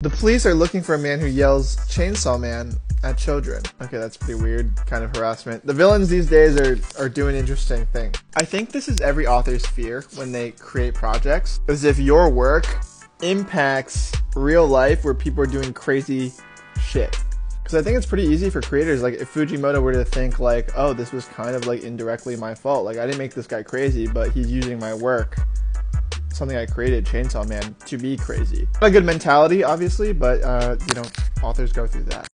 The police are looking for a man who yells Chainsaw Man at children. Okay, that's pretty weird kind of harassment. The villains these days are, are doing interesting things. I think this is every author's fear when they create projects, is if your work impacts real life where people are doing crazy shit. Because I think it's pretty easy for creators, like if Fujimoto were to think like, oh, this was kind of like indirectly my fault. Like I didn't make this guy crazy, but he's using my work something I created, Chainsaw Man, to be crazy. Not a good mentality, obviously, but uh, you know, authors go through that.